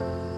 Bye.